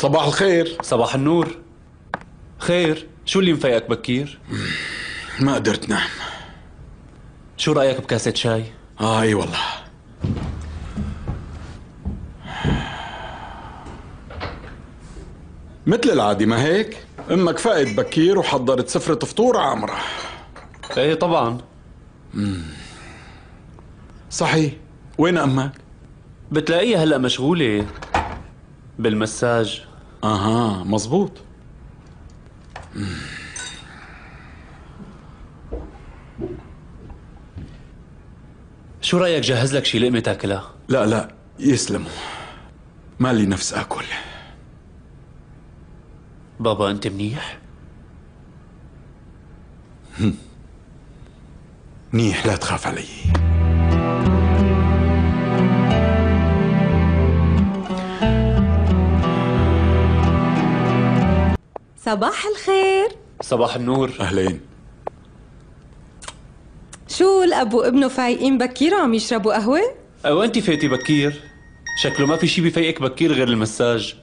صباح الخير. صباح النور. خير شو اللي مفيقك بكير؟ ما قدرت نام شو رأيك بكاسة شاي؟ آه أي والله. مثل العادي ما هيك؟ أمك فقت بكير وحضرت سفرة فطور عامرة. إيه طبعا. صحيح. وين أمك؟ بتلاقيها هلأ مشغولة بالمساج. أها مزبوط شو رأيك جهز لك شي لقمة تاكلها لا لا يسلموا. مالي نفس آكل. بابا أنت منيح؟ منيح لا تخاف علي. صباح الخير. صباح النور. أهلين. شو الأب وابنه فايقين بكير وعم يشربوا قهوة؟ أو أنت فايتي بكير. شكله ما في شي بفيقك بكير غير المساج.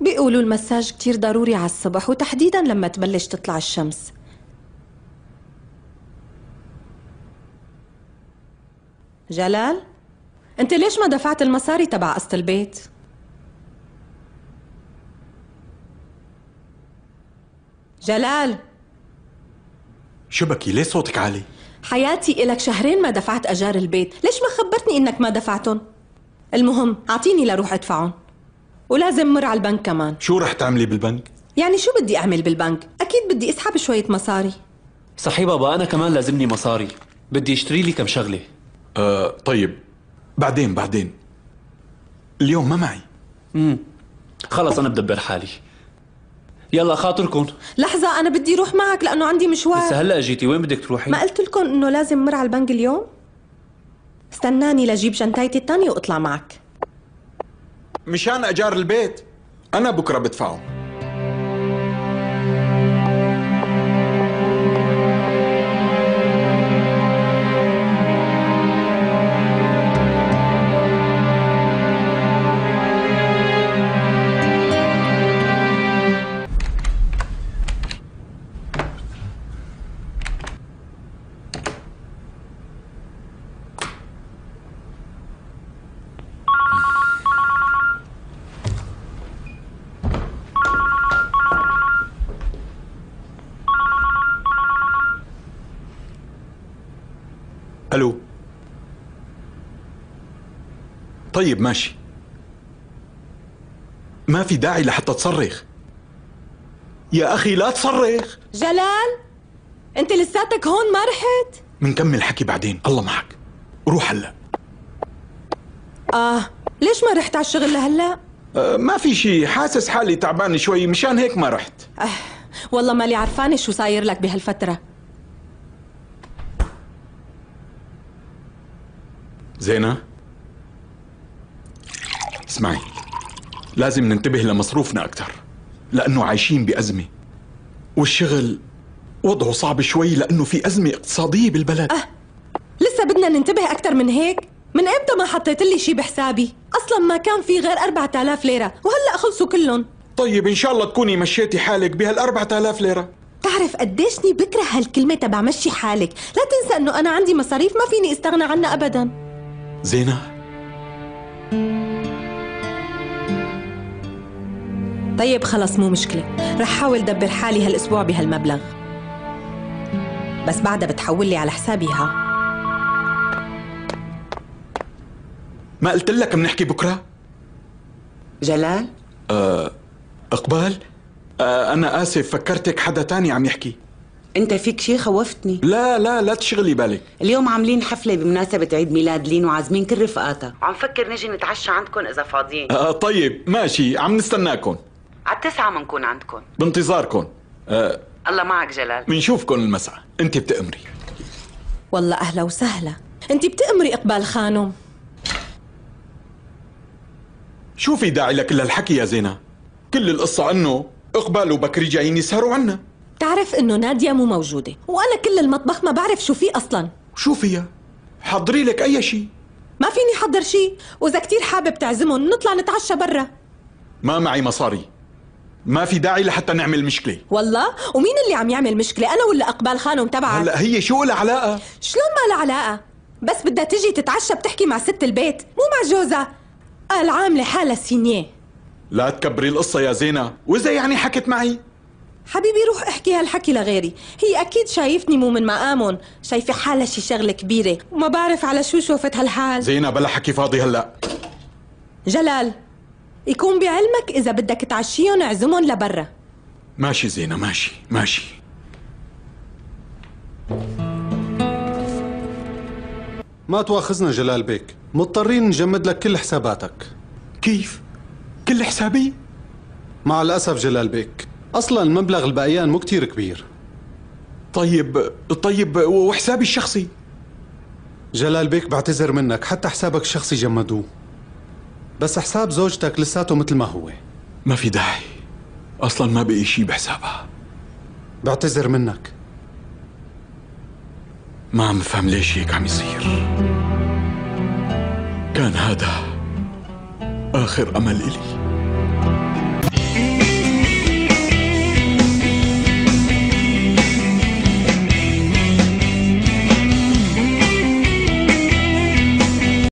بيقولوا المساج كتير ضروري على الصبح وتحديدا لما تبلش تطلع الشمس. جلال أنت ليش ما دفعت المصاري تبع قسط البيت؟ جلال. شو بكي ليه صوتك عالي؟ حياتي إلك شهرين ما دفعت أجار البيت. ليش ما خبرتني إنك ما دفعتهم؟ المهم أعطيني لروح أدفعهم ولازم مر على البنك كمان. شو رح تعملي بالبنك؟ يعني شو بدي أعمل بالبنك؟ أكيد بدي أسحب شوية مصاري. صحيح بابا أنا كمان لازمني مصاري. بدي اشتري لي كم شغلة. آه طيب. بعدين بعدين. اليوم ما معي. خلص أنا بدبر حالي. يلا خاطركم لحظة أنا بدي أروح معك لأنه عندي مشوار. لسه هلأ اجيتي وين بدك تروحي؟ ما قلت لكم إنه لازم مر على البنك اليوم؟ استناني لجيب جنتايتي الثانية وأطلع معك. مشان أجار البيت أنا بكرة بدفعه. ألو. طيب ماشي. ما في داعي لحتى تصرخ. يا أخي لا تصرخ. جلال أنت لساتك هون ما رحت؟ منكمل حكي بعدين. الله معك. روح هلا. آه ليش ما رحت على الشغل لهلا؟ أه ما في شي. حاسس حالي تعبان شوي. مشان هيك ما رحت. والله مالي عرفانة شو صاير لك بهالفترة. زينة؟ اسمعي لازم ننتبه لمصروفنا أكثر لأنه عايشين بأزمة. والشغل وضعه صعب شوي لأنه في أزمة اقتصادية بالبلد. لسه بدنا ننتبه أكثر من هيك؟ من إمتى ما حطيت لي شي بحسابي؟ أصلا ما كان في غير 4000 ليرة وهلأ خلصوا كلهم. طيب إن شاء الله تكوني مشيتي حالك بهال آلاف ليرة. تعرف قديشني بكره هالكلمة تبع مشي حالك؟ لا تنسى إنه أنا عندي مصاريف ما فيني استغنى عنها ابدا. زينة؟ طيب خلص مو مشكلة. رح حاول دبر حالي هالأسبوع بهالمبلغ. بس بعدها بتحول لي على حسابي ها. ما قلت لك بنحكي بكرة؟ جلال؟ إقبال؟ آه أنا آسف فكرتك حدا تاني عم يحكي. أنت فيك شي خوفتني. لا لا لا تشغلي بالك. اليوم عاملين حفلة بمناسبة عيد ميلاد لين وعازمين كل رفقاتها. وعم فكر نجي نتعشى عندكم إذا فاضيين. آه طيب ماشي عم نستناكم. على التسعة منكون عندكم. بانتظاركم. آه الله معك جلال. منشوفكم المساء أنت بتأمري. والله أهلا وسهلا. أنت بتأمري إقبال خانم. شو في داعي لكل هالحكي يا زينة. كل القصة أنه إقبال وبكري جايين يسهروا عنا. تعرف إنه نادية مو موجودة وأنا كل المطبخ ما بعرف شو فيه أصلا. شو فيها؟ حضري لك أي شيء ما فيني حضر شي وإذا كتير حابب تعزمهم نطلع نتعشى برا. ما معي مصاري. ما في داعي لحتى نعمل مشكلة. والله؟ ومين اللي عم يعمل مشكلة؟ أنا ولا إقبال خانم تبعك؟ هلأ هي شو لها علاقة؟ شلون ما لها علاقة؟ بس بدها تجي تتعشى بتحكي مع ست البيت مو مع جوزها. قال عاملة حالها سينية. لا تكبري القصة يا زينة. وإذا يعني حكت معي؟ حبيبي روح احكي هالحكي لغيري. هي أكيد شايفتني مو من مقامهم. شايفة حالها شي شغلة كبيرة. وما بعرف على شو شوفت هالحال. زينة بلا حكي فاضي هلا. جلال يكون بعلمك إذا بدك تعشيهم اعزمهم لبرا. ماشي زينة ماشي ماشي. ما تواخذنا جلال بيك. مضطرين نجمد لك كل حساباتك. كيف؟ كل حسابي؟ مع الأسف جلال بيك. أصلا المبلغ البقيان مو كتير كبير. طيب طيب وحسابي الشخصي؟ جلال بيك بعتذر منك حتى حسابك الشخصي جمدوه. بس حساب زوجتك لساته مثل ما هو. ما في داعي. أصلا ما بقي شي بحسابها. بعتذر منك. ما عم بفهم ليش هيك عم يصير. كان هذا آخر أمل إلي.